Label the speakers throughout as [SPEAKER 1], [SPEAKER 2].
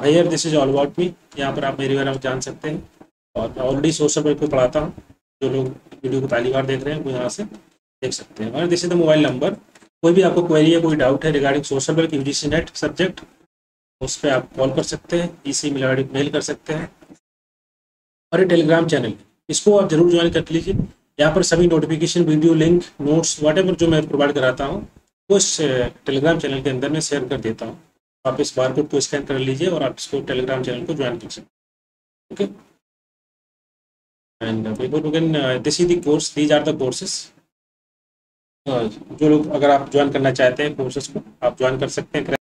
[SPEAKER 1] Higher this is all about me यहाँ पर आप मेरे बारे में जान सकते हैं। और मैं ऑलरेडी सोशल वर्क को पढ़ाता हूँ। जो लोग वीडियो को पहली बार देख रहे हैं, वो यहाँ से देख सकते हैं। और this is the mobile number कोई भी आपको क्वेरी है कोई डाउट है regarding social work UGC NET subject उस पर आप कॉल कर सकते हैं। इसी मेल मेल कर सकते हैं। और ये टेलीग्राम चैनल इसको आप ज़रूर ज्वाइन कर लीजिए। यहाँ पर सभी नोटिफिकेशन वीडियो लिंक नोट्स वाट जो मैं प्रोवाइड कराता हूँ, वो इस टेलीग्राम चैनल के अंदर मैं शेयर कर देता हूँ। आप इस बार कोड को स्कैन कर लीजिए और आप इसको टेलीग्राम चैनल को ज्वाइन कर सकते okay and before this is the course these are the courses जो लोग अगर आप ज्वाइन करना चाहते हैं कोर्सेस को, आप ज्वाइन कर सकते हैं।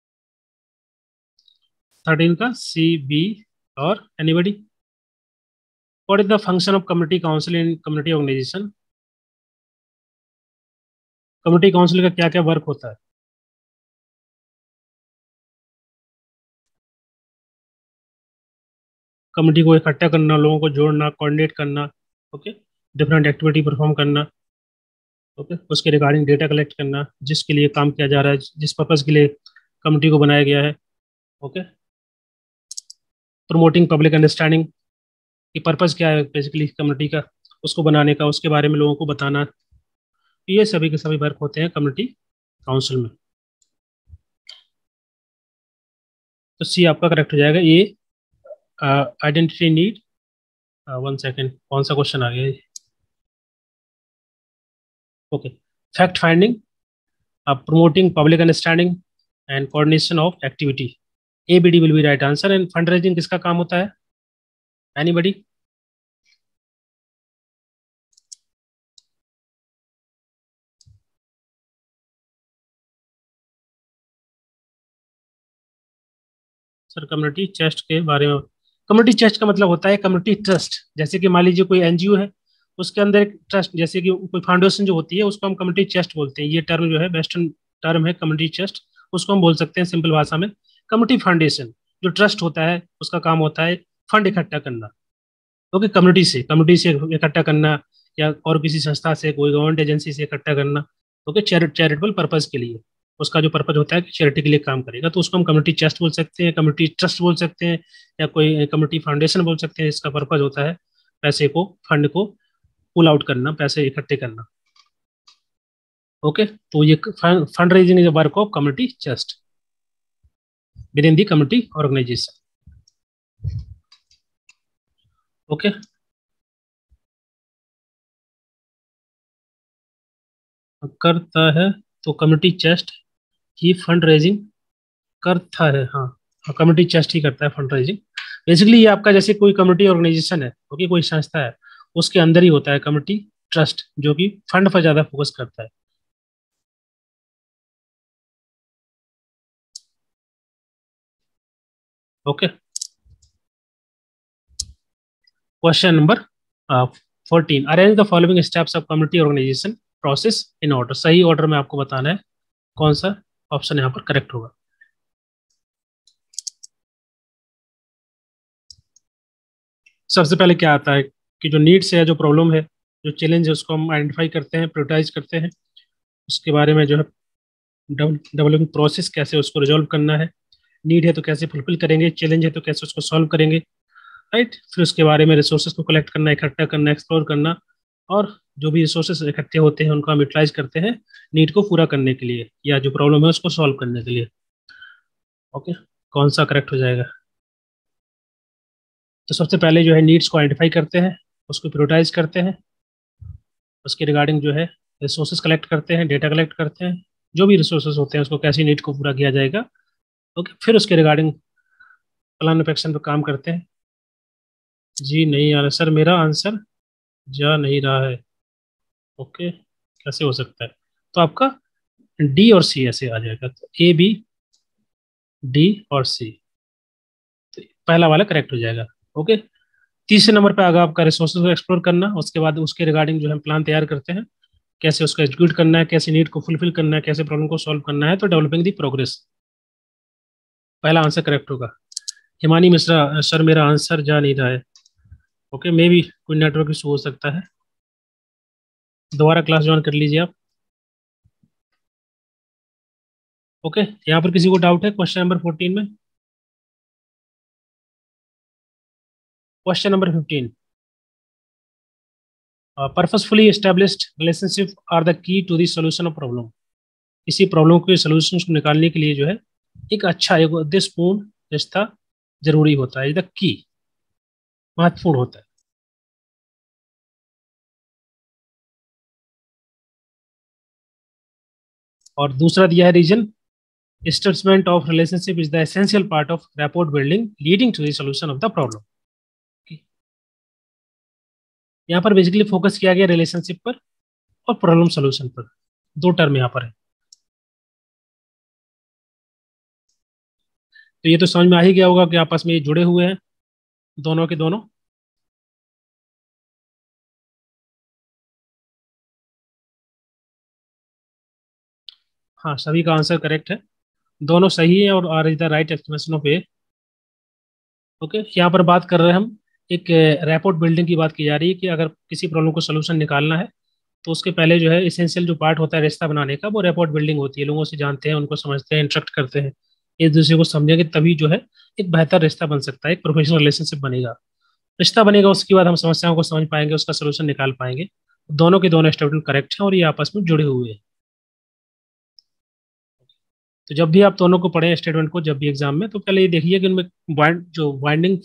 [SPEAKER 2] थर्टीन का सी बी और anybody what is the function of community council in community organization? Community council का क्या क्या वर्क होता है? कमेटी को इकट्ठा करना, लोगों को जोड़ना कोऑर्डिनेट करना ओके डिफरेंट एक्टिविटी परफॉर्म करना ओके उसके रिगार्डिंग डेटा कलेक्ट करना, जिसके लिए काम किया जा रहा है, जिस पर्पज़ के लिए कमेटी को बनाया गया है ओके प्रमोटिंग पब्लिक अंडरस्टैंडिंग कि पर्पज़ क्या है बेसिकली कम्युनिटी का, उसको बनाने का, उसके बारे में लोगों को बताना। ये सभी के सभी वर्क होते हैं कम्युनिटी काउंसिल में। तो सी आपका करेक्ट हो जाएगा ये आइडेंटिटी नीड वन सेकेंड कौन सा क्वेश्चन आ गया okay fact finding and coordination of activity A B D will be right answer and fund raising किसका काम होता है? एनीबडी सर कम्युनिटी चेस्ट के बारे में कम्युनिटी चेस्ट का मतलब होता है कम्युनिटी ट्रस्ट जैसे कि मान लीजिए कोई एनजीओ है, उसके अंदर एक ट्रस्ट जैसे कि कोई फाउंडेशन जो होती है, उसको हम कम्युनिटी चेस्ट बोलते हैं। ये टर्म जो है वेस्टर्न टर्म है कम्युनिटी चेस्ट उसको हम बोल सकते हैं सिंपल भाषा में कम्युनिटी फाउंडेशन जो ट्रस्ट होता है, उसका काम होता है फंड इकट्ठा करना। ओके कम्युनिटी से कम्युनिटी से इकट्ठा करना या और किसी संस्था से, कोई गवर्नमेंट एजेंसी से इकट्ठा करना। ओके चैरिटेबल पर्पज़ के लिए। उसका जो पर्पज होता है कि चैरिटी के लिए काम करेगा तो उसको हम कम्युनिटी चेस्ट बोल सकते हैं कम्युनिटी ट्रस्ट बोल सकते हैं, या कोई कम्युनिटी फाउंडेशन बोल सकते हैं इसका पर्पज होता है पैसे को फंड को पुल आउट करना, पैसे इकट्ठे करना। ओके तो ये fund raising is work of community chest within the community organization okay करता है तो कम्युनिटी चेस्ट ही फंड रेजिंग करता है। हाँ कम्युनिटी चेस्ट ही करता है फंड रेजिंग बेसिकली ये आपका जैसे कोई कम्युनिटी ऑर्गेनाइजेशन है, ओके, कोई संस्था है, उसके अंदर ही होता है कम्युनिटी ट्रस्ट जो कि फंड पर ज़्यादा फोकस करता है। Okay. Question number fourteen arrange the following steps of community organization process in order सही ऑर्डर में आपको बताना है, कौन सा? ऑप्शन यहाँ पर करेक्ट होगा। सबसे पहले क्या आता है कि जो नीड्स है, जो प्रॉब्लम है, जो चैलेंज है, उसको हम आइडेंटिफाई करते हैं प्रोटाइज करते हैं। उसके बारे में जो है डेवलपिंग प्रोसेस कैसे उसको रिजॉल्व करना है, नीड है तो कैसे फुलफिल करेंगे, चैलेंज है तो कैसे उसको सॉल्व करेंगे, राइट? फिर उसके बारे में रिसोर्सेज को कलेक्ट करना, इकट्ठा करना, एक्सप्लोर करना, और जो भी रिसोर्सेज इकट्ठे होते हैं, उनको हम यूटिलाइज करते हैं नीड को पूरा करने के लिए या जो प्रॉब्लम है उसको सॉल्व करने के लिए। ओके कौन सा करेक्ट हो जाएगा? तो सबसे पहले जो है नीड्स को आइडेंटिफाई करते हैं, उसको प्रोटाइज करते हैं। उसके रिगार्डिंग जो है रिसोर्सेज कलेक्ट करते हैं डेटा कलेक्ट करते हैं, जो भी रिसोर्सेज होते हैं उसको कैसी नीड को पूरा किया जाएगा। ओके फिर उसके रिगार्डिंग प्लान ऑफ़ एक्शन पर काम करते हैं। जी नहीं आ रहा सर मेरा आंसर जा नहीं रहा है। ओके कैसे हो सकता है। तो आपका डी और सी ऐसे आ जाएगा। तो ए बी डी और सी तो पहला वाला करेक्ट हो जाएगा। ओके? तीसरे नंबर पे आगे आपका रिसोर्सेज को एक्सप्लोर करना, उसके बाद उसके रिगार्डिंग जो है प्लान तैयार करते हैं, कैसे उसको एग्जीक्यूट करना है, कैसे नीड को फुलफिल करना है, कैसे प्रॉब्लम को सॉल्व करना है तो डेवलपिंग दी प्रोग्रेस पहला आंसर करेक्ट होगा। हिमानी मिश्रा सर मेरा आंसर जा नहीं रहा है। ओके? मे भी कोई नेटवर्क इशू हो सकता है। दोबारा क्लास ज्वाइन कर लीजिए आप। ओके यहाँ पर किसी को डाउट है क्वेश्चन नंबर फोर्टीन में? Question number fifteen purposefully established relationship are the key to the solution of problem किसी प्रॉब्लम के सॉल्यूशन को निकालने के लिए जो है, एक अच्छा एक उद्देश्यपूर्ण रिश्ता ज़रूरी होता है द की महत्वपूर्ण होता है। और दूसरा दिया है reason statement of relationship is the essential part of rapport building leading to solution of the problem यहाँ पर बेसिकली फोकस किया गया रिलेशनशिप पर और प्रॉब्लम सोल्यूशन पर। दो टर्म यहाँ पर है। तो ये तो समझ में आ ही गया होगा कि आपस में ये जुड़े हुए हैं, दोनों के दोनों। हाँ सभी का आंसर करेक्ट है। दोनों सही है और R is the right explanation of A okay यहाँ पर बात कर रहे हैं हम। एक रैपोर्ट बिल्डिंग की बात की जा रही है कि अगर किसी प्रॉब्लम को सोल्यूशन निकालना है तो उसके पहले जो है इसेंशियल जो पार्ट होता है रिश्ता बनाने का, वो रैपोर्ट बिल्डिंग होती है। लोगों से जानते हैं, उनको समझते हैं इंट्रक्ट करते हैं। एक दूसरे को समझेंगे, तभी जो है एक बेहतर रिश्ता बन सकता है, एक प्रोफेशनल रिलेशनशिप बनेगा। रिश्ता बनेगा, उसके बाद हम समस्याओं को समझ पाएँगे, उसका सोल्यूशन निकाल पाएँगे। दोनों के दोनों स्टेटमेंट करेक्ट हैं और ये आपस में जुड़े हुए हैं। तो जब भी आप दोनों को पढ़ें स्टेटमेंट को जब भी एग्ज़ाम में तो पहले ये देखिए कि उनमें वाइंड जो वाइंडिंग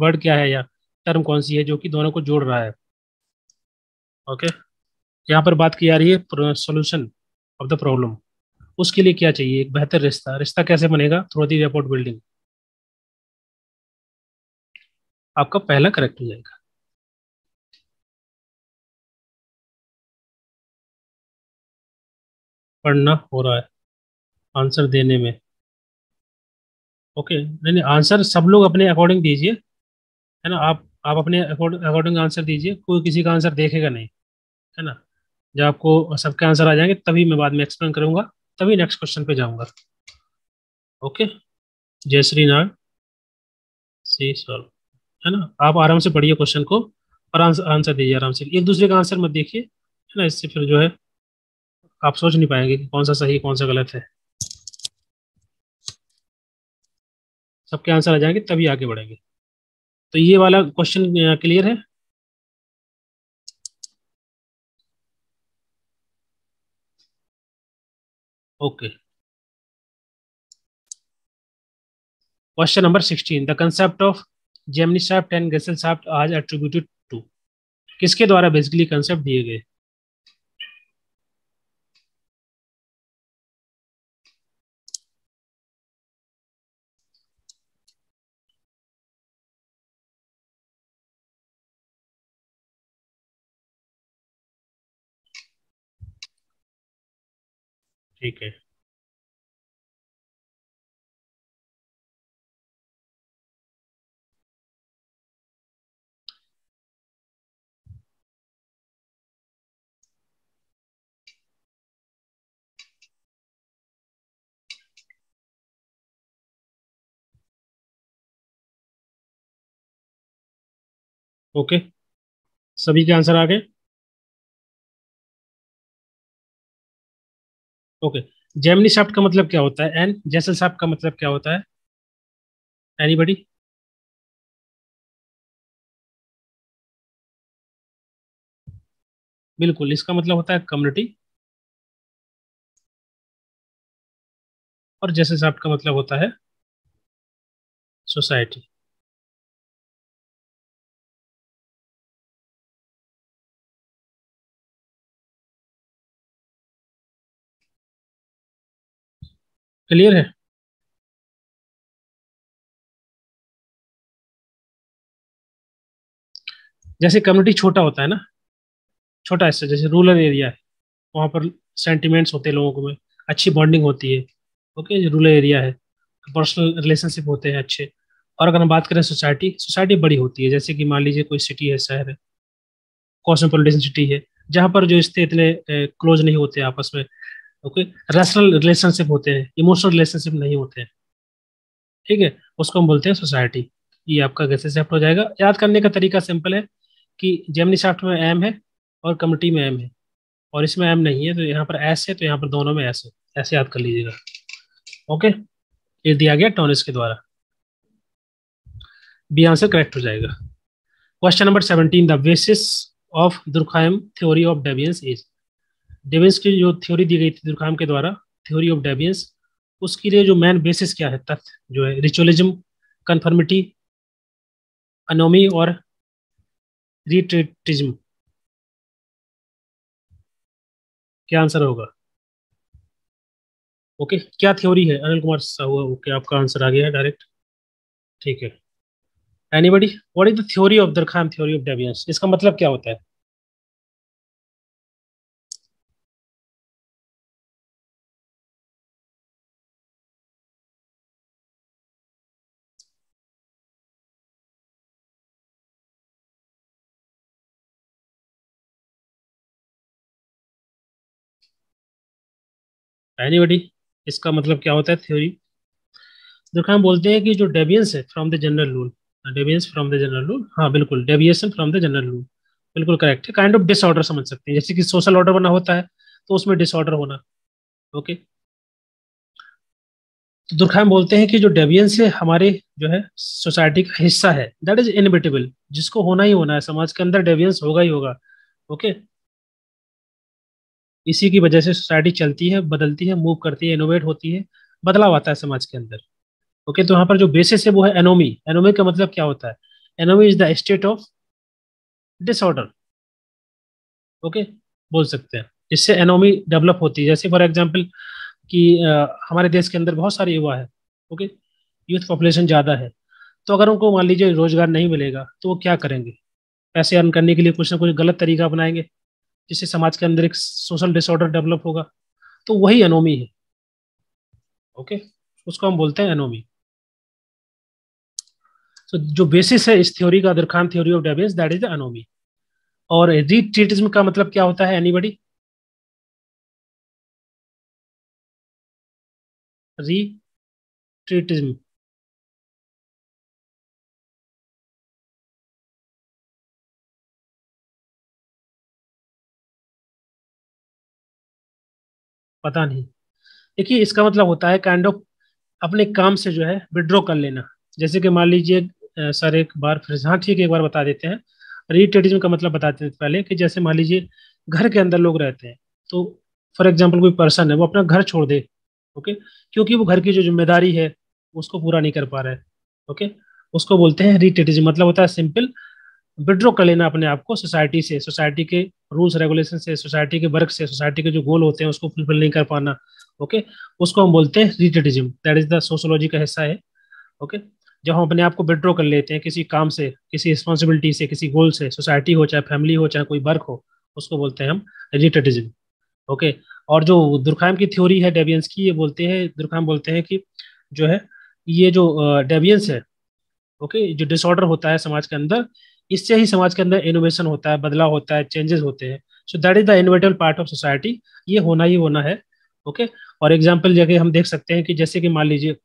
[SPEAKER 2] वर्ड क्या है या टर्म कौन सी है जो कि दोनों को जोड़ रहा है। ओके यहाँ पर बात की जा रही है सोल्यूशन ऑफ़ द प्रॉब्लम उसके लिए क्या चाहिए? एक बेहतर रिश्ता। रिश्ता कैसे बनेगा? थ्रू दी रिपोर्ट बिल्डिंग आपका पहला करेक्ट हो जाएगा। पढ़ना हो रहा है। आंसर देने में। ओके, नहीं नहीं, आंसर सब लोग अपने अकॉर्डिंग दीजिए, है ना? आप आप अपने अकॉर्डिंग आंसर दीजिए, कोई किसी का आंसर देखेगा नहीं, है ना? जब आपको सबके आंसर आ जाएँगे, तभी मैं बाद में एक्सप्लेन करूँगा, तभी नेक्स्ट क्वेश्चन पे जाऊँगा। ओके? जय श्री नारायण। सी सॉल्व है ना? आप आराम से पढ़िए क्वेश्चन को और आंसर आंसर दीजिए आराम से। एक दूसरे का आंसर मत देखिए, है ना? इससे फिर जो है, आप सोच नहीं पाएँगे कि कौन सा सही, कौन सा गलत है। सबके आंसर आ जाएँगे, तभी आगे बढ़ेंगे। तो ये वाला क्वेश्चन क्लियर है? Okay question number sixteen the concept of Gemeinschaft and Gesellschaft आज एट्रीब्यूटेड टू किसके द्वारा बेसिकली कंसेप्ट दिए गए? ठीक है। ओके सभी के आंसर आ गए? ओके। जेमनी साफ्ट का मतलब क्या होता है? एन जैसल साफ्ट का मतलब क्या होता है? एनीबडी बिल्कुल, इसका मतलब होता है कम्युनिटी और जैसे साफ्ट का मतलब होता है सोसाइटी क्लियर है? जैसे कम्युनिटी छोटा होता है ना, छोटा हिस्सा जैसे रूरल एरिया है, वहाँ पर सेंटिमेंट्स होते हैं लोगों में, अच्छी बॉन्डिंग होती है ओके रूरल एरिया है पर्सनल रिलेशनशिप होते हैं अच्छे। और अगर हम बात करें सोसाइटी सोसाइटी बड़ी होती है, जैसे कि मान लीजिए कोई सिटी है, शहर है कॉस्मोपोलिटन सिटी है, जहाँ पर जो इससे इतने क्लोज नहीं होते आपस में ओके रेशनल रिलेशनशिप होते हैं इमोशनल रिलेशनशिप नहीं होते हैं। ठीक है? उसको हम बोलते हैं सोसाइटी ये आपका कैसे सेफ्ट हो जाएगा। याद करने का तरीका सिंपल है कि जेमनी साफ्ट में एम है और कमिटी में एम है। और इसमें एम नहीं है तो यहाँ पर एस है तो यहाँ पर दोनों में एस है। ऐसे याद कर लीजिएगा। ओके ये दिया गया टॉनिस के द्वारा। बी आंसर करेक्ट हो जाएगा। Question number seventeen the basis of Durkheim theory of deviance is deviance की जो थ्योरी दी गई थी दुर्खाइम के द्वारा थ्योरी ऑफ़ डेवियंस उसके लिए जो मेन बेसिस क्या है? तथ्य जो है रिचुअलिज्म कन्फर्मिटी अनोमी और रिट्रेटिज्म क्या आंसर होगा? ओके क्या थ्योरी है? अनिल कुमार साहू ओके आपका आंसर आ गया है डायरेक्ट ठीक है. Anybody what is the theory of Durkheim theory of deviance इसका मतलब क्या होता है? एनीबडी इसका मतलब क्या होता है? थ्योरी देखो, हम बोलते हैं कि जो डेवियंस है from the general rule deviance from the general rule हाँ बिल्कुल. Deviation from the general rule बिल्कुल करेक्ट है. काइंड ऑफ़ डिसऑर्डर समझ सकते हैं. जैसे कि सोशल ऑर्डर बना होता है तो उसमें डिसऑर्डर होना. ओके तो दुर्खाम बोलते हैं कि जो डेवियंस है, हमारे जो है सोसाइटी का हिस्सा है. दैट इज़ इनविटेबल जिसको होना ही होना है. समाज के अंदर डेवियंस होगा ही होगा. ओके इसी की वजह से सोसाइटी चलती है बदलती है मूव करती है इनोवेट होती है बदलाव आता है समाज के अंदर। ओके तो यहाँ पर जो बेसिस है वो है एनोमी एनोमी का मतलब क्या होता है? Anomie is the state of disorder okay बोल सकते हैं। जिससे एनोमी डेवलप होती है। जैसे फॉर एग्ज़ाम्पल कि आ, हमारे देश के अंदर बहुत सारे युवा है। ओके यूथ पॉपुलेशन ज़्यादा है। तो अगर उनको मान लीजिए रोज़गार नहीं मिलेगा तो वो क्या करेंगे? पैसे अर्न करने के लिए कुछ ना कुछ गलत तरीका अपनाएँगे। जिससे समाज के अंदर एक सोशल डिसऑर्डर डेवलप होगा। तो वही एनोमी है। ओके उसको हम बोलते हैं एनोमी तो जो बेसिस है इस थ्योरी का Durkheim theory of deviance that is the anomie और रीट्रीटिज्म का मतलब क्या होता है एनीबडी रीट्रीटिज्म पता नहीं। देखिए, इसका मतलब होता है काइंड ऑफ़ अपने काम से जो है विड्रॉ कर लेना। जैसे कि मान लीजिए सर एक बार फिर हाँ ठीक है, एक बार बता देते हैं। रीटेडिज्म का मतलब बताते हैं पहले कि जैसे मान लीजिए, घर के अंदर लोग रहते हैं तो फॉर एग्ज़ाम्पल कोई पर्सन है, वो अपना घर छोड़ दे ओके क्योंकि वो घर की जो ज़िम्मेदारी है उसको पूरा नहीं कर पा रहा है ओके उसको बोलते हैं रीटेडिज्म मतलब होता है सिंपल विड्रॉ कर लेना अपने आप को सोसाइटी से सोसाइटी के रूल्स रेगुलेशन से सोसाइटी के वर्क से सोसाइटी के जो गोल होते हैं उसको फुलफिल नहीं कर पाना ओके उसको हम बोलते हैं retreatism that is the sociology का हिस्सा है ओके जब हम अपने आप को विड्रॉ कर लेते हैं किसी काम से, किसी रिस्पॉन्सिबिलिटी से, किसी गोल से सोसाइटी हो चाहे फैमिली हो चाहे कोई वर्क हो, उसको बोलते हैं हम रिटेटिज्म ओके और जो दुर्खाम की थ्योरी है डेवियंस की, ये बोलते हैं, दुर्खाम बोलते हैं कि जो है, ये जो डेवियंस है ओके जो डिसऑर्डर होता है समाज के अंदर इससे ही समाज के अंदर इनोवेशन होता है, बदलाव होता है चेंजेस होते हैं। So that is the innovative part of society ये होना ही होना है ओके okay? और एग्ज़ाम्पल जगह हम देख सकते हैं कि जैसे कि मान लीजिए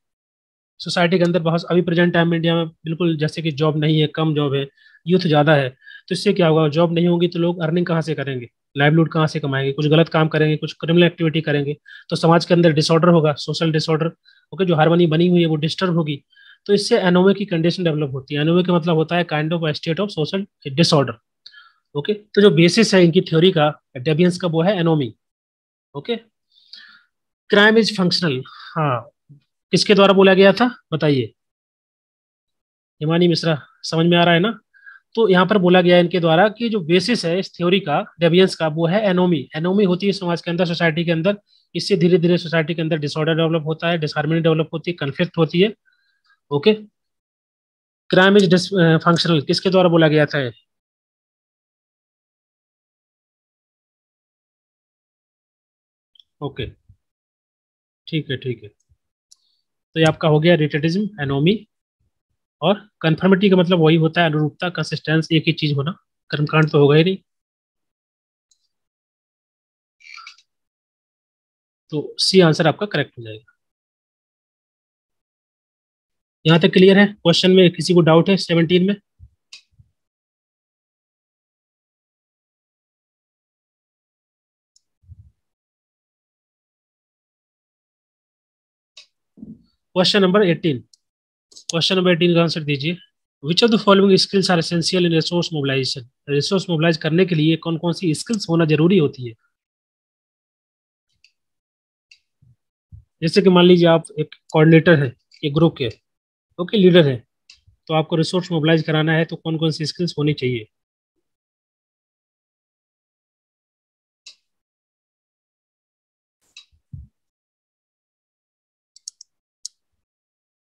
[SPEAKER 2] सोसाइटी के अंदर बहुत, अभी प्रेजेंट टाइम इंडिया में बिल्कुल जैसे कि जॉब नहीं है, कम जॉब है यूथ ज़्यादा है तो इससे क्या होगा? जॉब नहीं होगी तो लोग अर्निंग कहाँ से करेंगे? लाइवलीहुड कहाँ से कमाएँगे? कुछ गलत काम करेंगे, कुछ क्रिमिनल एक्टिविटी करेंगे तो समाज के अंदर डिसऑर्डर होगा सोशल डिसऑर्डर ओके जो हारमोनी बनी हुई है, वो डिस्टर्ब होगी। तो इससे एनोमे की कंडीशन डेवलप होती है। एनोमे का मतलब होता है kind of state of social disorder okay तो जो बेसिस है इनकी थ्योरी का डेबियंस का वो है anomie okay crime is functional हाँ। किसके द्वारा बोला गया था? बताइए। हिमानी मिश्रा, समझ में आ रहा है ना? तो यहाँ पर बोला गया इनके द्वारा कि जो बेसिस है इस थ्योरी का डेवियंस का, वो है एनोमी एनोमी होती है समाज के अंदर सोसाइटी के अंदर। इससे धीरे धीरे सोसाइटी के अंदर डिसऑर्डर डेवलप होता है डिसहार्मनी डेवलप होती है कन्फ्लिक्ट होती है। ओके। क्राइम इज़ फंक्शनल किसके द्वारा बोला गया था ओके। ठीक है ठीक है। तो ये आपका हो गया रिटेटिज्म एनोमी और कन्फर्मिटी का मतलब वही होता है, अनुरूपता कंसिस्टेंस एक ही चीज़ होना। कर्मकांड तो होगा ही नहीं। तो सी आंसर आपका करेक्ट हो जाएगा। यहाँ तक क्लियर है? क्वेश्चन में किसी को डाउट है? सेवनटीन में? Question number eighteen question number eighteen का आंसर दीजिए। Which of the following skills are essential in resource mobilization resource mobilize करने के लिए कौन कौन सी स्किल्स होना ज़रूरी होती है? जैसे कि मान लीजिए आप एक कोऑर्डिनेटर है, एक ग्रुप के। ओके, लीडर है। तो आपको रिसोर्स मोबिलाइज कराना है तो कौन कौन सी स्किल्स होनी चाहिए?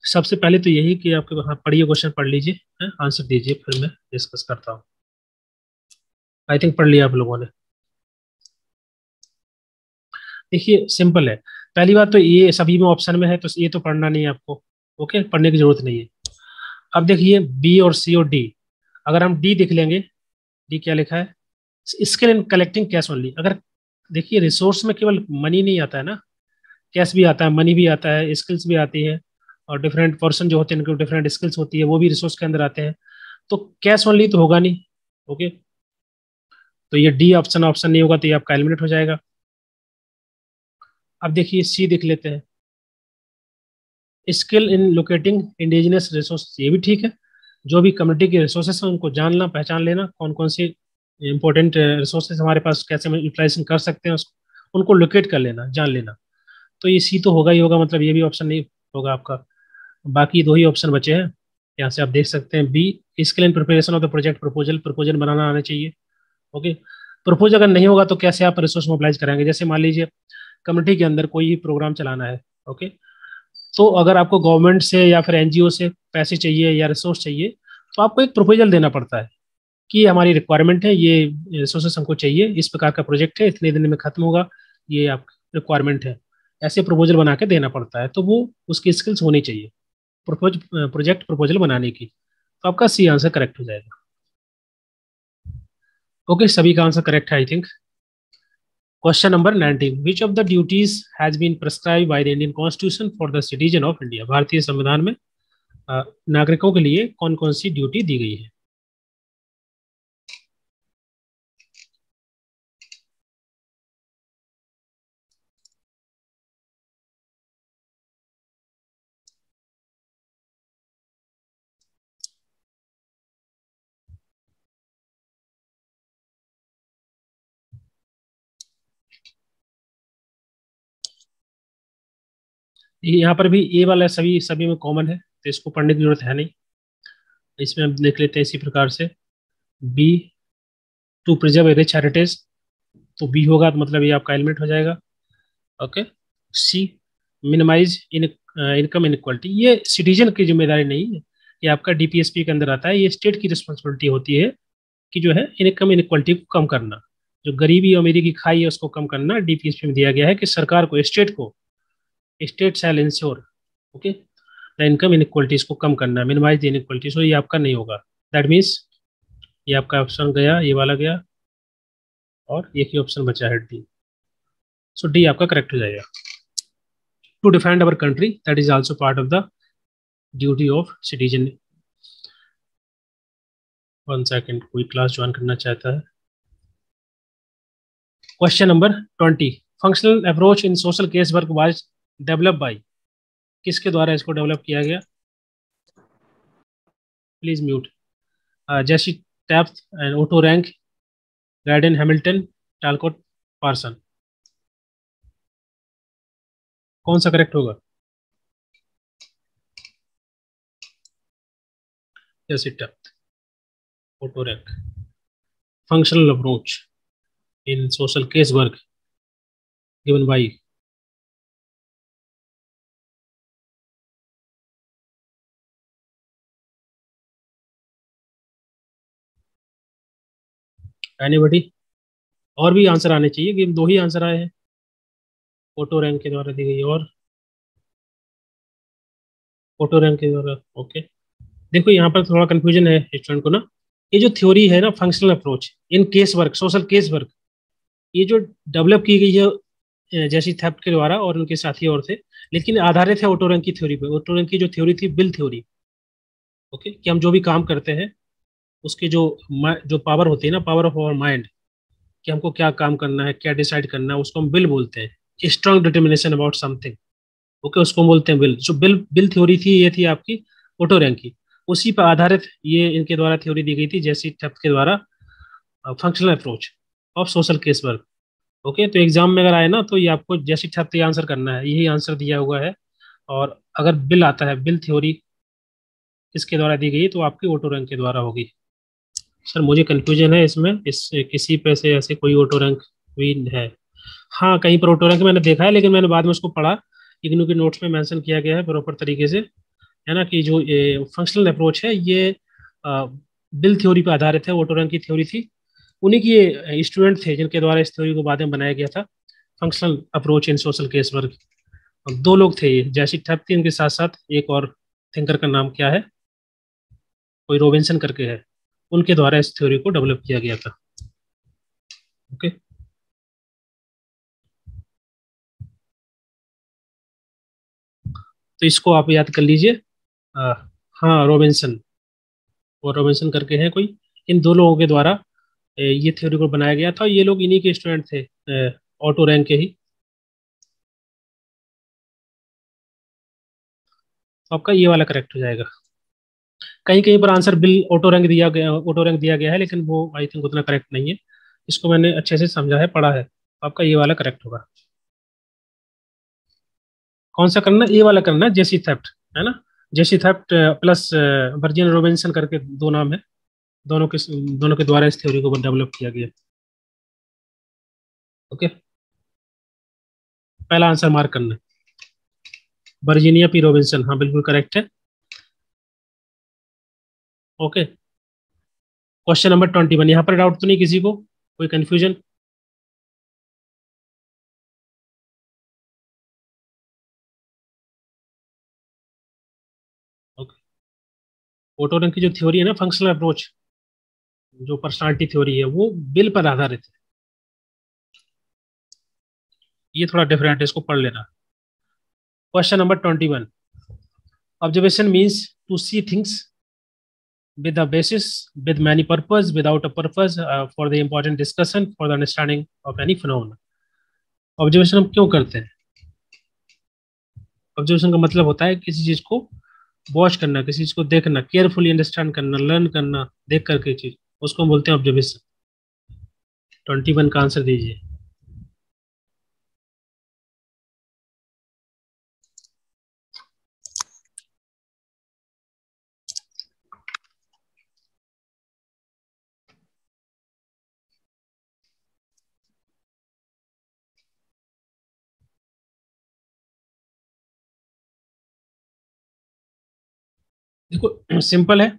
[SPEAKER 2] सबसे पहले तो यही कि आपके हाँ पढ़िए क्वेश्चन पढ़ लीजिए आंसर दीजिए, फिर मैं डिस्कस करता हूँ। आई थिंक पढ़ लिया आप लोगों ने। देखिए सिंपल है। पहली बात तो ये, सभी में ऑप्शन में है तो ये तो पढ़ना नहीं है आपको। ओके? पढ़ने की ज़रूरत नहीं है। अब देखिए बी और सी और डी अगर हम डी देख लेंगे डी क्या लिखा है? Skill in collecting cash only अगर देखिए रिसोर्स में केवल मनी नहीं आता है ना कैश भी आता है मनी भी आता है स्किल्स भी आती है, और डिफरेंट पर्सन जो होते हैं, उनकी डिफरेंट स्किल्स होती है, वो भी रिसोर्स के अंदर आते हैं। तो कैश ओनली तो होगा नहीं, ओके? तो ये डी ऑप्शन ऑप्शन नहीं होगा तो ये आपका एलिमिनेट हो जाएगा। अब देखिए सी देख लेते हैं। Skill in locating indigenous resource ये भी ठीक है। जो भी कम्युनिटी के रिसोर्सेस हैं, उनको जानना पहचान लेना कौन कौन से इंपॉर्टेंट रिसोर्सेज हमारे पास, कैसे हम यूटिलाइजेशन कर सकते हैं उसको, उनको लोकेट कर लेना, जान लेना। तो ये सी तो होगा ही होगा मतलब ये भी ऑप्शन नहीं होगा आपका। बाकी दो ही ऑप्शन बचे हैं, यहाँ से आप देख सकते हैं। B skill in preparation of the project proposal proposal बनाना आना चाहिए ओके प्रपोजल अगर नहीं होगा तो कैसे आप रिसोर्स मोबिलाइज करेंगे? जैसे मान लीजिए कम्युनिटी के अंदर कोई भी प्रोग्राम चलाना है ओके तो अगर आपको गवर्नमेंट से या फिर एनजीओ से पैसे चाहिए या रिसोर्स चाहिए तो आपको एक प्रपोजल देना पड़ता है कि हमारी रिक्वायरमेंट है, ये रिसोर्सेस हमको चाहिए, इस प्रकार का प्रोजेक्ट है, इतने दिन में खत्म होगा, ये आप रिक्वायरमेंट है। ऐसे प्रपोजल बना के देना पड़ता है तो वो उसकी स्किल्स होनी चाहिए प्रपोज प्रोजेक्ट प्रपोजल बनाने की। तो आपका सी आंसर करेक्ट हो जाएगा। ओके सभी का आंसर करेक्ट है I think question number 19 which of the duties has been prescribed by the Indian constitution for the citizen of India भारतीय संविधान में नागरिकों के लिए कौन कौन सी ड्यूटी दी गई है? यहाँ पर भी ए वाला सभी सभी में कॉमन है तो इसको पढ़ने की ज़रूरत है नहीं। इसमें हम देख लेते हैं इसी प्रकार से। B to preserve rich heritage तो बी होगा तो मतलब ये आपका एलिमेंट हो जाएगा। Okay C minimizing income inequality ये सिटीजन की ज़िम्मेदारी नहीं है, ये आपका डीपीएसपी के अंदर आता है। ये स्टेट की रिस्पॉन्सिबिलिटी होती है कि जो है इनकम इनक्वालिटी को कम करना। जो गरीबी और अमीरी की खाई है, उसको कम करना। डीपीएसपी में दिया गया है कि सरकार को स्टेट को state shall ensure okay? The income inequalities को कम करना, मिनिमाइज द इनक्वालिटी सो ये आपका नहीं होगा। दैट मीन्स ये आपका ऑप्शन गया, ये वाला गया, और एक ही ऑप्शन बचा है डी सो डी आपका करेक्ट हो जाएगा। To defend our country that is also part of the duty of citizen one second कोई क्लास ज्वाइन करना चाहता है? Question number twenty functional approach in social case work was develop by किसके द्वारा इसको डेवलप किया गया? Please mute Jessie Taft and Otto Rank Gordon Hamilton Talcott Parsons कौन सा करेक्ट होगा? Jessie Taft Otto Rank functional approach in social case work given by anybody और भी आंसर आने चाहिए, कि दो ही आंसर आए हैं। फ़ोटो रैंक के द्वारा दी गई और। फ़ोटो रैंक के द्वारा, ओके। देखो, यहाँ पर थोड़ा कंफ्यूजन है स्टूडेंट को ना। ये जो थ्योरी है ना functional approach in case work social case work ये जो डेवलप की गई है जैसी थेप्ट के द्वारा और उनके साथी और थे, लेकिन आधारित है ऑटो रैंक की थ्योरी पे। ऑटो रैंक की जो थ्योरी थी बिल थ्योरी ओके, कि हम जो भी काम करते हैं उसकी जो जो पावर होती है ना पावर ऑफ़ आवर माइंड कि हमको क्या काम करना है, क्या डिसाइड करना है, उसको हम बिल बोलते हैं। Strong determination about something okay उसको हम बोलते हैं बिल जो बिल बिल थ्योरी थी, ये थी आपकी ऑटो रैंक की। उसी पर आधारित ये इनके द्वारा थ्योरी दी गई थी, जैसी थेफ्ट के द्वारा functional approach of social case work okay तो एग्ज़ाम में अगर आए ना तो ये आपको जैसी थेफ्ट आंसर करना है, यही आंसर दिया हुआ है। और अगर बिल आता है बिल थ्योरी किसके द्वारा दी गई तो आपकी ऑटो रैंक के द्वारा होगी। सर, मुझे कंफ्यूजन है इसमें, इस, किसी पे से ऐसे कोई ऑटो रैंक भी है। हाँ कहीं पर ऑटो रैंक मैंने देखा है, लेकिन मैंने बाद में उसको पढ़ा। इग्नू के नोट्स में मेंशन किया गया है प्रॉपर तरीके से। है ना कि जो ये फंक्शनल अप्रोच है, ये बिल थ्योरी पर आधारित है ऑटो रैंक की थ्योरी थी। उन्हीं की स्टूडेंट थे जिनके द्वारा इस थ्योरी को बाद में बनाया गया था functional approach in social case work दो लोग थे ये जैसी थी उनके साथ साथ एक और थिंकर का नाम क्या है? कोई रोबिन्सन करके है। उनके द्वारा इस थ्योरी को डेवलप किया गया था। ओके तो इसको आप याद कर लीजिए। हाँ रोबिन्सन वो रोबिन्सन करके हैं कोई। इन दो लोगों के द्वारा ये थ्योरी को बनाया गया था ये लोग इन्हीं के स्टूडेंट थे ऑटो रैंक के ही। तो आपका ये वाला करेक्ट हो जाएगा। कहीं कहीं पर आंसर बिल ऑटो रैंक दिया गया ऑटो रैंक दिया गया है, लेकिन वो आई थिंक उतना करेक्ट नहीं है। इसको मैंने अच्छे से समझा है, पढ़ा है। आपका ये वाला करेक्ट होगा। कौन सा करना? ये वाला करना जेसी थेफ्ट है ना? Jessie Taft plus Virginia Robinson करके दो नाम है। दोनों के दोनों के द्वारा इस थ्योरी को डेवलप किया गया। ओके पहला आंसर मार्क करना। वर्जीनिया पी रोबिन्सन हाँ बिल्कुल करेक्ट है। Okay question number twenty one यहाँ पर डाउट तो नहीं किसी को? कोई कंफ्यूजन ओके ओटोरन की जो थ्योरी है ना फंक्शनल अप्रोच जो पर्सनालिटी थ्योरी है, वो बिल पर आधारित है। ये थोड़ा डिफरेंट है, इसको पढ़ लेना। Question number twenty one observation means to see things with a basis, with many purpose, without a purpose, uh, for the important discussion, for the understanding of any phenomenon. Observation हम क्यों करते हैं? Observation का मतलब होता है किसी चीज़ को वॉच करना किसी चीज़ को देखना केयरफुली अंडरस्टैंड करना लर्न करना देख करके चीज़ उसको हम बोलते हैं ऑब्जर्वेशन ट्वेंटी वन का आंसर दीजिए. सिंपल है।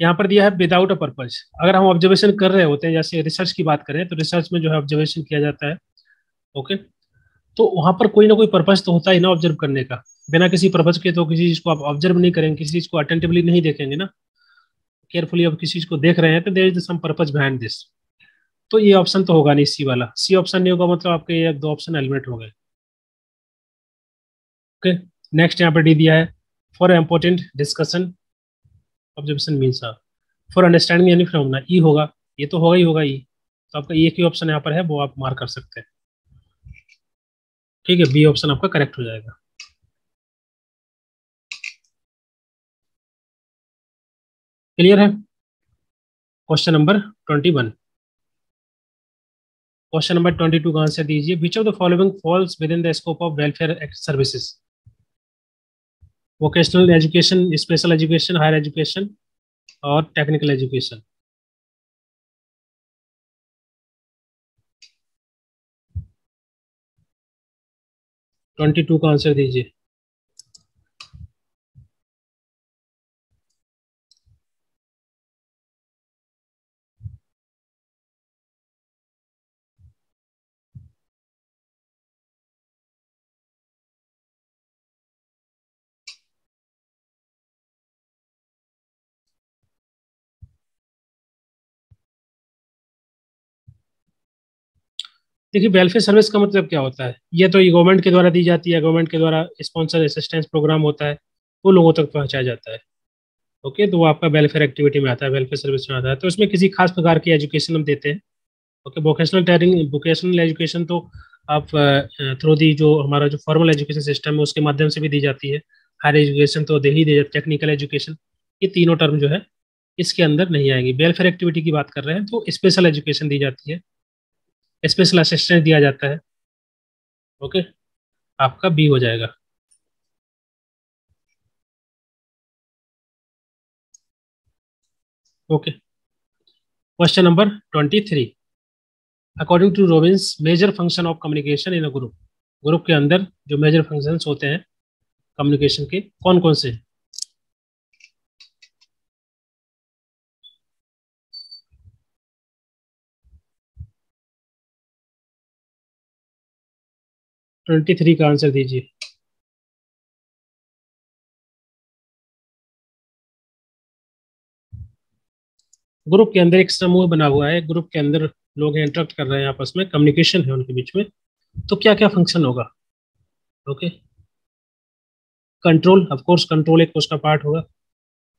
[SPEAKER 2] यहाँ पर दिया है विदाउट अ पर्पज अगर हम ऑब्जर्वेशन कर रहे होते हैं, जैसे रिसर्च की बात करें तो रिसर्च में जो है ऑब्जर्वेशन किया जाता है। ओके तो वहाँ पर कोई ना कोई पर्पज तो होता है ना ऑब्ज़र्व करने का। बिना किसी पर्पज के तो किसी चीज़ को आप ऑब्ज़र्व नहीं करेंगे, किसी चीज़ को अटेंटिवली नहीं देखेंगे ना। केयरफुली अब किसी चीज़ को देख रहे हैं तो there is some purpose behind this तो ये ऑप्शन तो होगा नहीं सी वाला। सी ऑप्शन नहीं होगा मतलब आपके ये दो ऑप्शन एलिमेंट हो गए। ओके नेक्स्ट यहाँ पर डी दिया है। For important discussion observation means for understanding any phenomena E होगा, ये तो होगा ही होगा ई तो आपका एक ही ऑप्शन यहाँ पर है, वो आप मार्क कर सकते हैं। ठीक है बी ऑप्शन आपका करेक्ट हो जाएगा। क्लियर है? Question number twenty one question number twenty two का आंसर दीजिए? Which of the following falls within the scope of welfare services vocational education special education higher education और टेक्निकल एजुकेशन ट्वेंटी टू का answer दीजिए। देखिए welfare service का मतलब क्या होता है? ये तो ये गवर्नमेंट के द्वारा दी जाती है गवर्नमेंट के द्वारा स्पॉन्सर असिस्टेंस प्रोग्राम होता है, वो लोगों तक पहुँचाया जाता है। ओके तो वो आपका वेलफेयर एक्टिविटी में आता है वेलफेयर सर्विस में आता है। तो उसमें किसी खास प्रकार की एजुकेशन हम देते हैं। Okay vocational training vocational education तो आप थ्रू दी जो हमारा जो फॉर्मल एजुकेशन सिस्टम है, उसके माध्यम से भी दी जाती है। हायर एजुकेशन तो दे ही दे जाती टेक्निकल एजुकेशन ये तीनों टर्म जो है, इसके अंदर नहीं आएगी। वेलफेयर एक्टिविटी की बात कर रहे हैं तो स्पेशल एजुकेशन दी जाती है। स्पेशल असिस्टेंस दिया जाता है। ओके आपका बी हो जाएगा। Okay question number twenty three according to Robbins major function of communication in a group group के अंदर जो मेजर फ़ंक्शंस होते हैं कम्युनिकेशन के कौन कौन से? ट्वेंटी थ्री का आंसर दीजिए। ग्रुप के अंदर एक समूह बना हुआ है, ग्रुप के अंदर लोग इंटरेक्ट कर रहे हैं आपस में कम्युनिकेशन है उनके बीच में। तो क्या क्या फ़ंक्शन होगा? Okay control of course control एक उसका पार्ट होगा।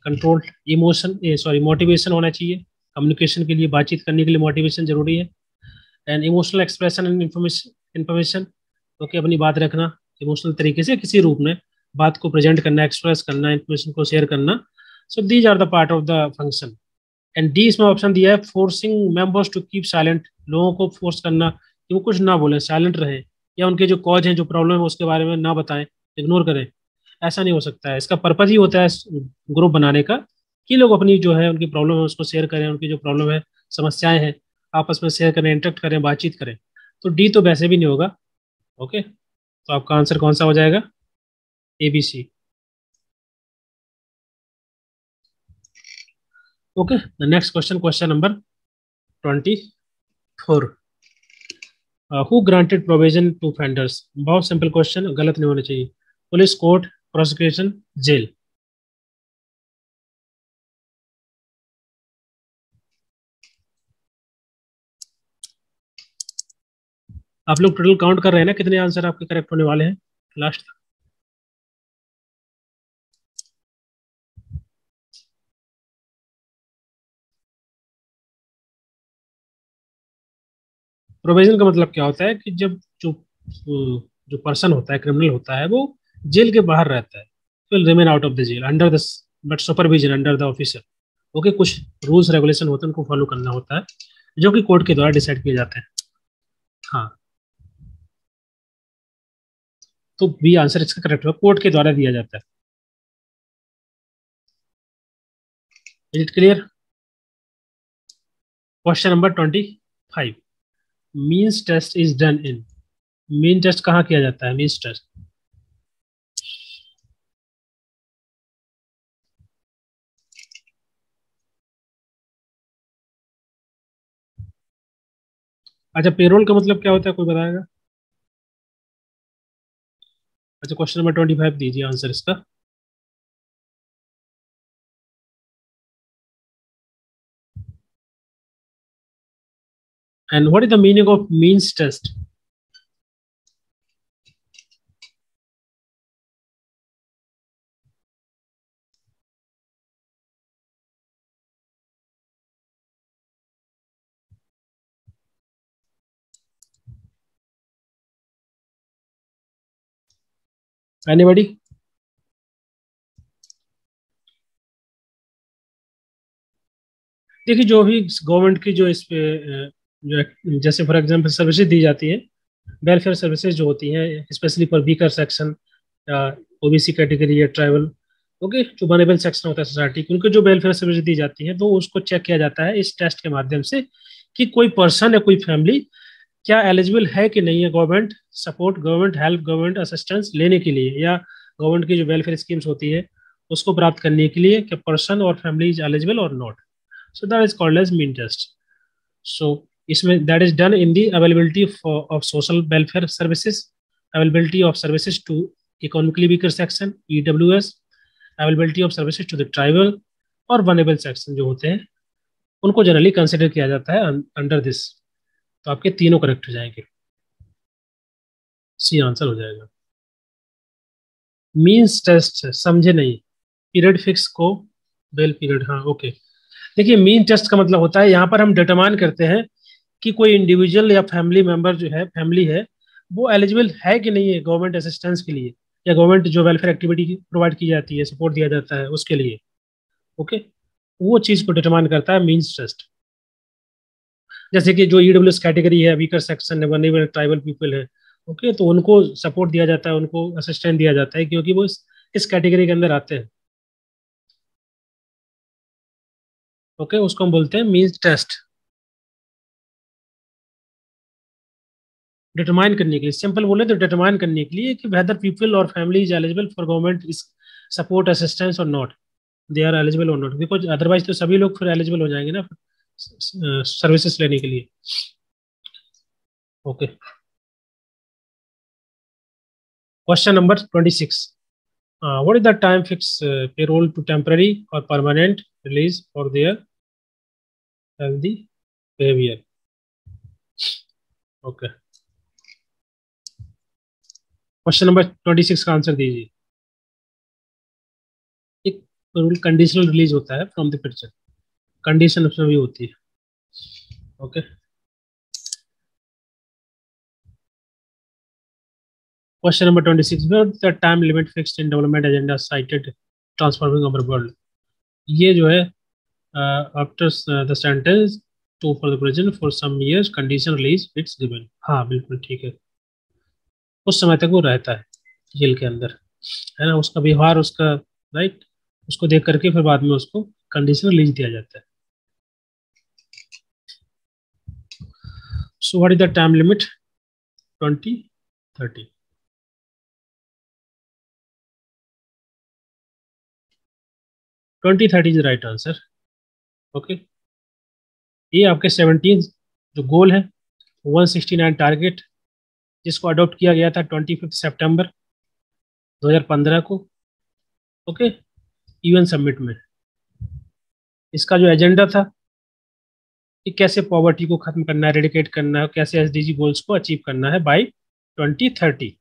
[SPEAKER 2] कंट्रोल इमोशन सॉरी मोटिवेशन होना चाहिए। कम्युनिकेशन के लिए, बातचीत करने के लिए मोटिवेशन ज़रूरी है। And emotional expression and information information okay, अपनी बात रखना इमोशनल तरीके से किसी रूप में। बात को प्रेजेंट करना एक्सप्रेस करना इन्फॉर्मेशन को शेयर करना। So these are the part of the function and D इसमें ऑप्शन दिया है forcing members to keep silent लोगों को फोर्स करना, कि वो कुछ ना बोलें साइलेंट रहें। या उनके जो कॉज हैं, जो प्रॉब्लम है, उसके बारे में ना बताएँ इग्नोर करें। ऐसा नहीं हो सकता है। इसका पर्पज ही होता है ग्रुप बनाने का, कि लोग अपनी जो है, उनकी प्रॉब्लम है, उसको शेयर करें, उनकी जो प्रॉब्लम है, समस्याएँ हैं, आपस में शेयर करें इंटरेक्ट करें, बातचीत करें। तो डी तो वैसे भी नहीं होगा। ओके? तो आपका आंसर कौन सा हो जाएगा? A B C okay the next question question number twenty four who granted provision to fenders बहुत सिंपल क्वेश्चन गलत नहीं होना चाहिए। पुलिस कोर्ट प्रोसिक्यूशन जेल आप लोग टोटल काउंट कर रहे हैं ना? कितने आंसर आपके करेक्ट होने वाले हैं? लास्ट तक प्रोविज़न का मतलब क्या होता है कि जब जो जो पर्सन होता है क्रिमिनल होता है, वो जेल के बाहर रहता है will remain out of the jail under the but supervision under the officer okay कुछ रूल्स रेगुलेशन होते हैं, उनको फॉलो करना होता है, जो कि कोर्ट के द्वारा डिसाइड किए जाते हैं। हाँ। तो बी आंसर इसका करेक्ट होगा कोर्ट के द्वारा दिया जाता है। Clear question number twenty five means test is done in mean test कहाँ किया जाता है? मीन्स टेस्ट अच्छा पेरोल का मतलब क्या होता है? कोई बताएगा? अच्छा क्वेश्चन नंबर ट्वेंटी फाइव दीजिए आंसर इसका। And what is the meaning of means test Anybody? देखिए, जो भी गवर्नमेंट की जो इस पे जो जैसे फॉर एग्जांपल सर्विसेज़ दी जाती है वेलफेयर सर्विसेज़ जो होती हैं स्पेशली फॉर वीकर सेक्शन या ओबीसी कैटेगरी या ट्राइबल ओके जो बनेबल सेक्शन होता है सोसाइटी उनको जो वेलफेयर सर्विस दी जाती है तो उसको चेक किया जाता है इस टेस्ट के माध्यम से कि कोई पर्सन या कोई फैमिली क्या एलिजिबल है कि नहीं है government support government help government assistance लेने के लिए? या गवर्नमेंट की जो वेलफेयर स्कीम्स होती है, उसको प्राप्त करने के लिए कि person or family is eligible or not so that is called as mean test so इसमें that is done in the availability of social welfare services availability of services to economically weaker section E W S availability of services to the tribal और vulnerable section जो होते हैं, उनको generally consider किया जाता है under this तो आपके तीनों करेक्ट हो जाएँगे। सी आंसर हो जाएगा। मीन्स टेस्ट समझे नहीं। पीरियड फिक्स को बेल पीरियड हाँ ओके देखिए मीन टेस्ट का मतलब होता है, यहाँ पर हम डिटरमाइन करते हैं कि कोई इंडिविजुअल या फैमिली मेंबर जो है फैमिली है, वो एलिजिबल है कि नहीं है गवर्नमेंट असिस्टेंस के लिए? या गवर्नमेंट जो वेलफेयर एक्टिविटी प्रोवाइड की जाती है सपोर्ट दिया जाता है उसके लिए? ओके वो चीज़ को डिटरमाइन करता है मीन्स टेस्ट जैसे कि जो ईडब्ल्यू e कैटेगरी है वीकर सेक्शन है ट्राइबल पीपल है ओके तो उनको सपोर्ट दिया जाता है उनको असिस्टेंट दिया जाता है क्योंकि वो इस, इस कैटेगरी के अंदर आते हैं। ओके उसको हम बोलते हैं मीन्स टेस्ट डिटरमाइन करने के लिए सिंपल बोले तो डिटरमाइन करने के लिए कि whether people or family is eligible for government support assistance or not they are eligible or not because otherwise तो सभी लोग फिर एलिजिबल हो जाएँगे ना। सर्विसेज़ लेने के लिए। Okay question number twenty six what is the time fix parole to temporary और permanent release for their healthy behaviour okay question number twenty six का आंसर दीजिए। एक पेरोल कंडीशनल रिलीज़ होता है फ्रॉम द पिक्चर कंडीशन उसमें भी होती है। Okay question number twenty six time limit fixed in development agenda cited transforming our world ये जो है after the sentence to for the present for some years condition release it's given हाँ बिल्कुल ठीक है। उस समय तक वो रहता है, जेल के अंदर। है ना? उसका व्यवहार, उसका राइट उसको देख करके फिर बाद में उसको कंडीशन रिलीज़ दिया जाता है। So what is the time limit twenty thirty twenty thirty is right answer okay ये आपके सेवनटीन जो गोल है वन सिक्सटी नाइन टारगेट जिसको अडॉप्ट किया गया था ट्वेंटी फिफ्थ सेप्टेम्बर 2015 को ओके यूएन सबमिट में। इसका जो एजेंडा था कि कैसे पॉवर्टी को खत्म करना है रेडिकेट करना है कैसे एसडीजी गोल्स को अचीव करना है बाय 2030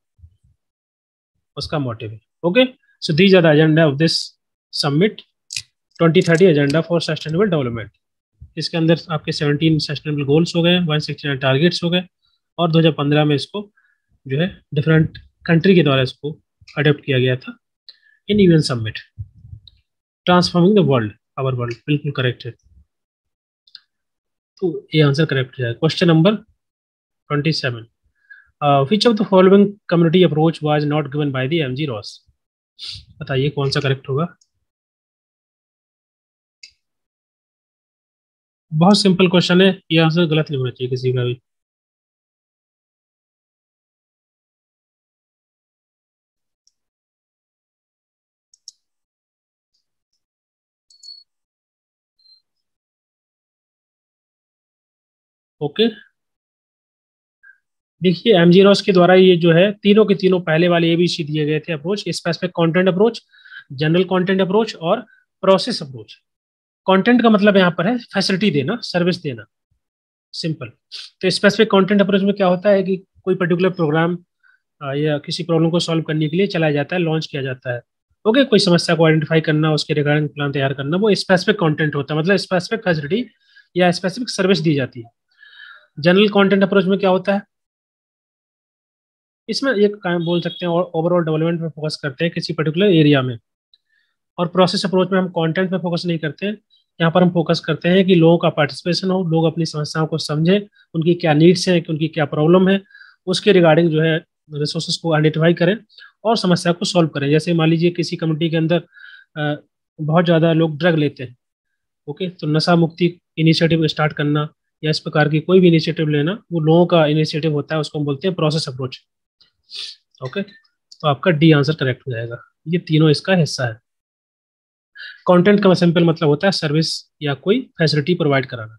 [SPEAKER 2] उसका मोटिव है। Okay so these are the agenda of this summit 2030 agenda for sustainable development इसके अंदर आपके 17 सस्टेनेबल गोल्स हो गए 169 टारगेट्स हो गए, और 2015 में इसको जो है डिफरेंट कंट्री के द्वारा इसको अडेप्ट किया गया था in UN summit transforming the world our world बिल्कुल करेक्ट है। तो ये आंसर करेक्ट जाएगा question number twenty seven which of the following community approach was not given by the M G Ross बताइए कौन सा करेक्ट होगा। बहुत सिंपल क्वेश्चन है। ये आंसर गलत नहीं होना चाहिए किसी का भी। ओके। देखिए एम जी रॉस के द्वारा ये जो है तीनों के तीनों पहले वाले ए बी सी दिए गए थे approach specific content approach general content approach और प्रोसेस अप्रोच कंटेंट का मतलब यहाँ पर है फैसिलिटी देना सर्विस देना। सिंपल तो स्पेसिफिक कंटेंट अप्रोच में क्या होता है कि कोई पर्टिकुलर प्रोग्राम या किसी प्रॉब्लम को सॉल्व करने के लिए चलाया जाता है लॉन्च किया जाता है। ओके okay, कोई समस्या को आइडेंटिफाई करना उसके रिगार्डिंग प्लान तैयार करना वो स्पेसिफिक कंटेंट होता है। मतलब स्पेसिफिक फैसिलिटी या स्पेसिफिक सर्विस दी जाती है। जनरल कंटेंट अप्रोच में क्या होता है? इसमें एक काम बोल सकते हैं, और ओवरऑल डेवलपमेंट में फोकस करते हैं किसी पर्टिकुलर एरिया में। और प्रोसेस अप्रोच में हम कंटेंट में फोकस नहीं करते हैं। यहाँ पर हम फोकस करते हैं कि लोगों का पार्टिसिपेशन हो, लोग अपनी समस्याओं को समझें, उनकी क्या नीड्स हैं, उनकी क्या प्रॉब्लम है, उसके रिगार्डिंग जो है रिसोर्सेज को आइडेंटिफाई करें और समस्या को सॉल्व करें। जैसे मान लीजिए किसी कम्युनिटी के अंदर बहुत ज़्यादा लोग ड्रग लेते हैं ओके तो नशा मुक्ति इनिशिएटिव स्टार्ट करना या इस प्रकार की कोई भी इनिशिएटिव लेना, वो लोगों का इनिशिएटिव होता है, उसको हम बोलते हैं प्रोसेस अप्रोच ओके तो आपका डी आंसर करेक्ट हो जाएगा। ये तीनों इसका हिस्सा है। कंटेंट का सिंपल मतलब होता है सर्विस या कोई फैसिलिटी प्रोवाइड कराना।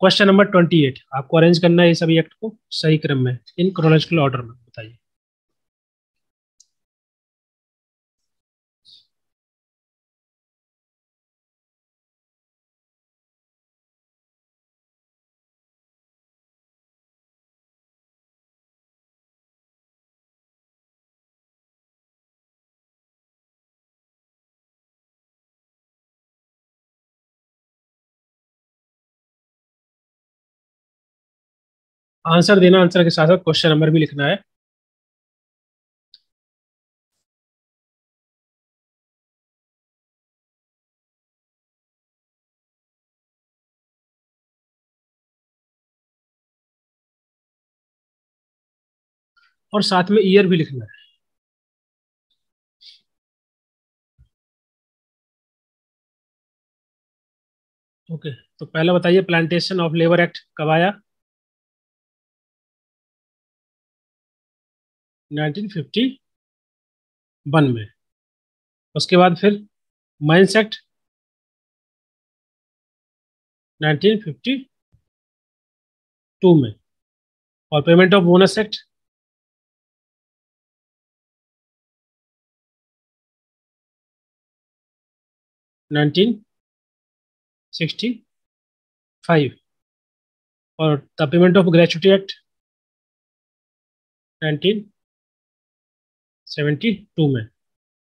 [SPEAKER 2] क्वेश्चन नंबर ट्वेंटी एट आपको अरेंज करना है सभी एक्ट को सही क्रम में इन क्रोनोलॉजिकल ऑर्डर में, बताइए। आंसर देना आंसर के साथ साथ क्वेश्चन नंबर भी लिखना है। और साथ में ईयर भी लिखना है। ओके okay, तो पहला बताइए प्लांटेशन ऑफ़ लेबर एक्ट कब आया? 1951 में। उसके बाद फिर माइंस एक्ट 1952 में। और payment of bonus act nineteen sixty five. और the payment of gratuity act nineteen seventy two में।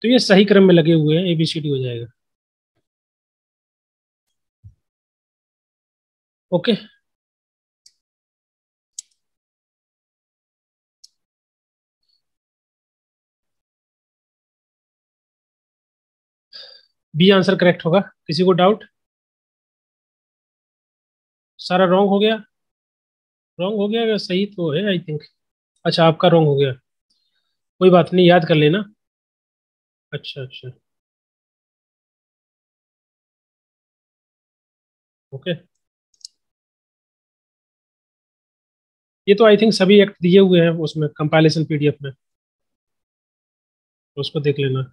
[SPEAKER 2] तो ये सही क्रम में लगे हुए हैं एबीसीडी हो जाएगा। ओके। बी आंसर करेक्ट होगा, किसी को डाउट? सारा रॉन्ग हो गया? रॉन्ग हो गया सही तो है आई थिंक अच्छा आपका रॉन्ग हो गया। कोई बात नहीं, याद कर लेना। अच्छा अच्छा। ओके। ये तो आई थिंक सभी एक्ट दिए हुए हैं उसमें, कंपाइलेशन पीडीएफ में। उसको देख लेना।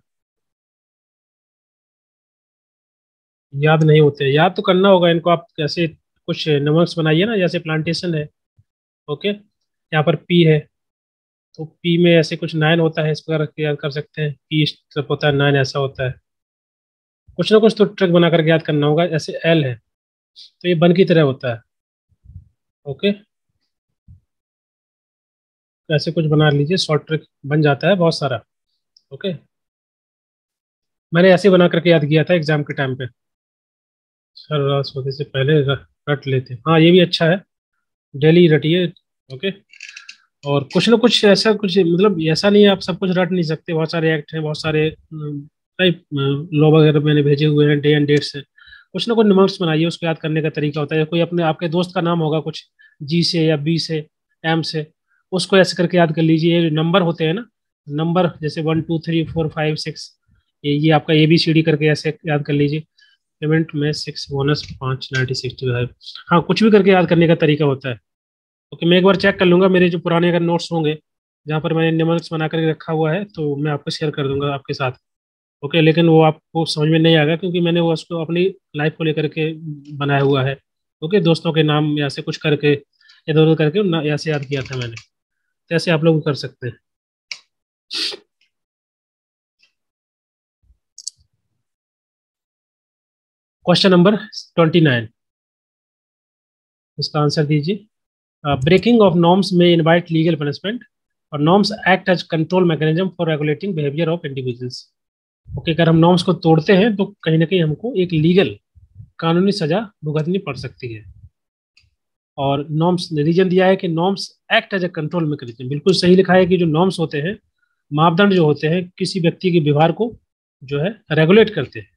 [SPEAKER 2] याद नहीं होते। याद तो करना होगा, इनको आप कैसे कुछ नमक्स बनाइए ना, जैसे प्लांटेशन है। ओके? यहाँ पर पी है। तो पी में ऐसे कुछ नाइन होता है, इस पर याद कर सकते हैं पी सब होता है नाइन ऐसा होता है। कुछ ना कुछ तो ट्रक बना करके याद करना होगा ऐसे एल है तो ये बन की तरह होता है। ओके ऐसे कुछ बना लीजिए शॉर्ट ट्रिक बन जाता है बहुत सारा। ओके मैंने ऐसे बना करके याद किया था एग्ज़ाम के टाइम पे। सर रात सोते से पहले रट लेते। हाँ ये भी अच्छा है। डेली रटिए ओके और कुछ ना कुछ ऐसा कुछ मतलब ऐसा नहीं है, आप सब कुछ रट नहीं सकते। बहुत सारे एक्ट हैं, बहुत सारे टाइप लॉ वगैरह मैंने भेजे हुए हैं डे एंड डेट से। कुछ ना कुछ नंबर्स बनाइए, उसको याद करने का तरीका होता है। कोई अपने, आपके दोस्त का नाम होगा कुछ जी से या बी से एम से, उसको ऐसे करके याद कर लीजिए। नंबर होते हैं ना नंबर जैसे one two three four five six ये आपका ए बी सी डी करके ऐसे याद कर लीजिए। पेमेंट में सिक्स बोनस पाँच नाइन्टी फाइव हाँ कुछ भी करके याद करने का तरीका होता है। ओके, मैं एक बार चेक कर लूँगा, मेरे जो पुराने अगर नोट्स होंगे, जहाँ पर मैंने निमक्स बना करके रखा हुआ है तो मैं आपको शेयर कर दूँगा आपके साथ। ओके, लेकिन वो आपको समझ में नहीं आएगा, क्योंकि मैंने वो उसको अपनी लाइफ को लेकर के बनाया हुआ है। ओके, दोस्तों के नाम या से कुछ करके, इधर उधर करके ऐसे याद किया था मैंने तो ऐसे आप लोग कर सकते हैं। क्वेश्चन नंबर ट्वेंटी नाइन इसका आंसर दीजिए। ब्रेकिंग ऑफ़ नॉर्म्स में इनवाइट लीगल पनिशमेंट और norms act as control mechanism for regulating behaviour of individuals okay अगर हम नॉर्म्स को तोड़ते हैं तो कहीं ना कहीं हमको एक लीगल कानूनी सजा भुगतनी पड़ सकती है। और नॉर्म्स ने रीजन दिया है कि norms act as a control mechanism बिल्कुल सही लिखा है कि जो नॉर्म्स होते हैं, मापदंड जो होते हैं, किसी व्यक्ति के व्यवहार को जो है रेगुलेट करते हैं।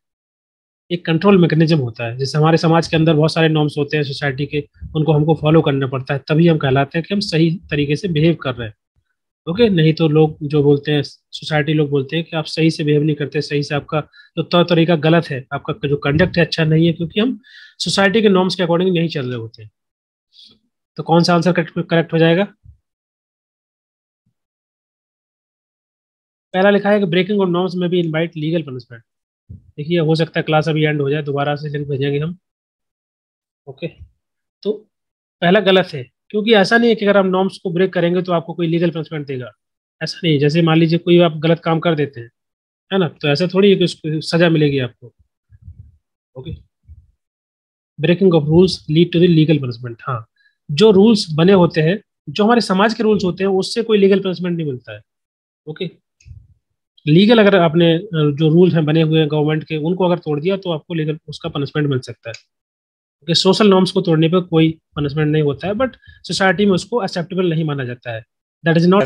[SPEAKER 2] एक कंट्रोल मैकेनिज्म होता है। जैसे हमारे समाज के अंदर बहुत सारे नॉर्म्स होते हैं सोसाइटी के, उनको हमको फॉलो करना पड़ता है। तभी हम कहलाते हैं कि हम सही तरीके से बिहेव कर रहे हैं। ओके नहीं तो लोग जो बोलते हैं सोसाइटी लोग बोलते हैं कि आप सही से बिहेव नहीं करते, सही से आपका जो तौर तरीका गलत है, आपका जो कंडक्ट है अच्छा नहीं है, क्योंकि हम सोसाइटी के नॉर्म्स के अकॉर्डिंग नहीं चल रहे होते। तो कौन सा आंसर करेक्ट हो जाएगा? पहला लिखा है कि ब्रेकिंग ऑफ़ नॉर्म्स में भी इनवाइट लीगल पनिशमेंट देखिए, हो सकता है क्लास अभी एंड हो जाए, दोबारा से लिंक भेजेंगे हम। ओके तो पहला गलत है, क्योंकि ऐसा नहीं है कि अगर आप नॉर्म्स को ब्रेक करेंगे तो आपको कोई लीगल पनिशमेंट देगा। ऐसा नहीं जैसे मान लीजिए कोई आप गलत काम कर देते हैं, है ना? तो ऐसा थोड़ी है कि उसको सजा मिलेगी आपको। Okay breaking of rules lead to the legal punishment हाँ। जो रूल्स बने होते हैं, जो हमारे समाज के रूल्स होते हैं, उससे कोई लीगल पनिशमेंट नहीं मिलता है। ओके लीगल अगर आपने जो रूल हैं बने हुए हैं गवर्नमेंट के, उनको अगर तोड़ दिया तो आपको लीगल उसका पनिशमेंट मिल सकता है। क्योंकि सोशल नॉर्म्स को तोड़ने पर कोई पनिशमेंट नहीं होता है बट सोसाइटी में उसको एक्सेप्टेबल नहीं माना जाता है। That is not